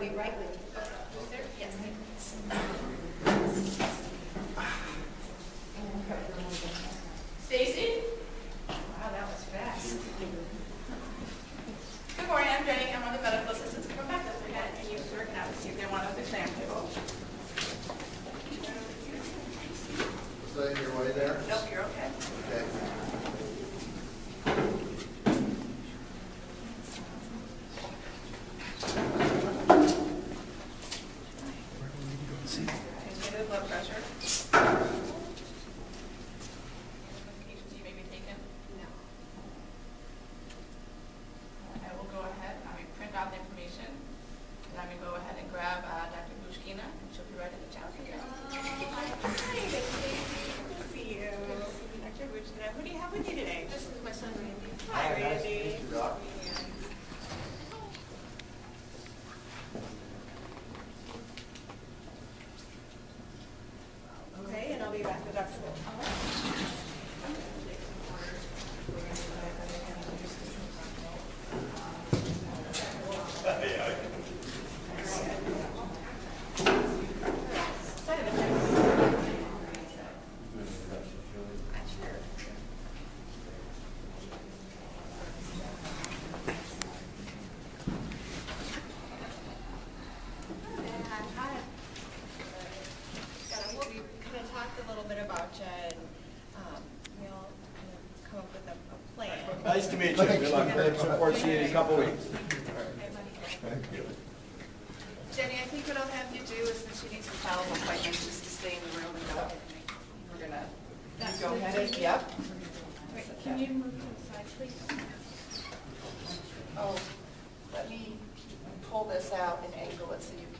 I'll Stacy? Wow, that was fast. Good morning, I'm Jenny. I'm one of the medical assistants from Rebecca. We had an EU work now to see if they want to exam table. Was that your way there? Nope, you're. Okay. Who do you have with you today? This is my son Randy. Hi, Nice to Randy. meet you, Doc. Okay, and I'll be back with Dr. Wolf. Hi. Yeah, we'll be kind of talked a little bit about you and, um, we'll kind of come up with a, a plan. Nice to meet you. Good luck. Look forward to seeing you in a couple weeks. Thank you. Jenny, I think what I'll have you do is, since you need some follow-up appointments, just to stay in the room and go ahead and we're gonna, you go ahead and, yep. Can you move to the side, please? Oh, let me pull this out and angle it so you can